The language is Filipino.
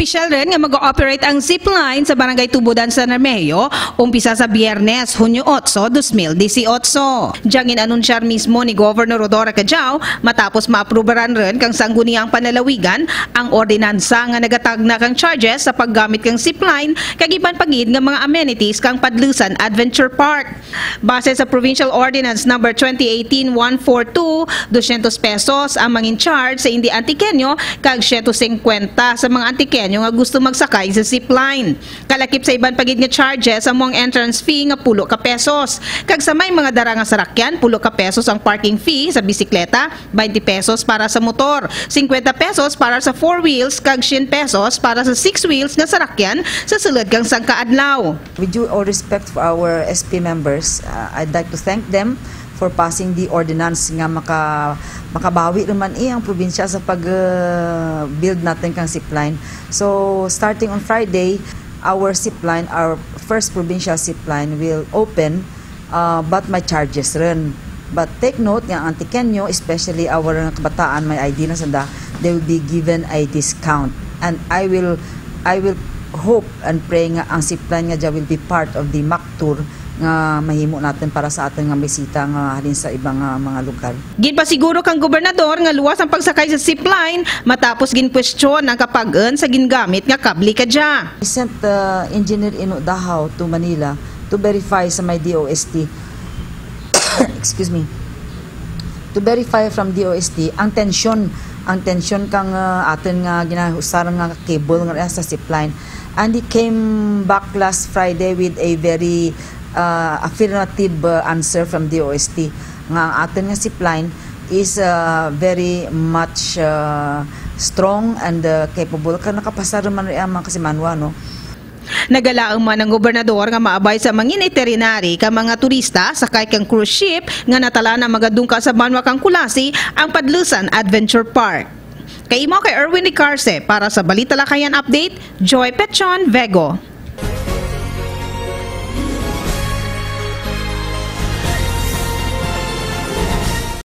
Opisyal rin nga mag-ooperate ang zipline sa Barangay Tubudan sa Narmeyo umpisa sa Biyernes, Hunyo 8, 2018. Diyang inanunsyar mismo ni Governor Rodora Cajao matapos maaprubaran rin kang sangguniang panalawigan ang ordinansa nga nagatag na kang charges sa paggamit kang zipline kagiban pagid nga mga amenities kang Padlusan Adventure Park. Base sa Provincial Ordinance number 2018-142, 200 pesos ang mangin charge sa hindi antikenyo kag 150 sa mga antikenyo nga gusto magsakay sa zipline. Kalakip sa iban pagid nga charges ang mong entrance fee nga pulo ka pesos. Kag sa may mga dara nga sarakyan, pulo ka pesos ang parking fee sa bisikleta, 20 pesos para sa motor, 50 pesos para sa four wheels kag 10 pesos para sa six wheels nga sarakyan sa sulod kang sangkaadlaw. With due all respect for our SP members, uh, I'd like to thank them for passing the ordinance nga maka makabawi naman eh ang probinsya sa pag uh, build natin kang zipline. So starting on Friday, our zipline, our first provincial zipline will open uh, but may charges rin. But take note nga ang Antikenyo, especially our kabataan may ID na sanda, they will be given a discount. And I will I will hope and pray nga ang zipline nga dyan will be part of the MAC tour nga mahimo natin para sa ating nga bisita nga halin sa ibang nga mga lugar. Ginpasiguro kang gobernador nga luwas ang pagsakay sa zipline matapos ginkwestiyon ang kapag-an sa gingamit nga kabli kadya. I sent uh, Engineer Ino Dahaw to Manila to verify sa my DOST. Excuse me. To verify from DOST ang tensyon ang tensyon kang uh, atin nga ginahusaran nga cable nga sa zipline. And he came back last Friday with a very uh, affirmative uh, answer from DOST nga ang atin nga zipline is uh, very much uh, strong and uh, capable. Ka nakapasar man ang mga kasimanwa no Nagalaang man ang gobernador nga maabay sa mangin itinerary ka mga turista sakay kang cruise ship nga natala na magadungka sa Banwa kang Kulasi ang Padlusan Adventure Park. Kay mo kay Erwin Nicarce para sa Balita Lakayan Update, Joy Petron, Vego.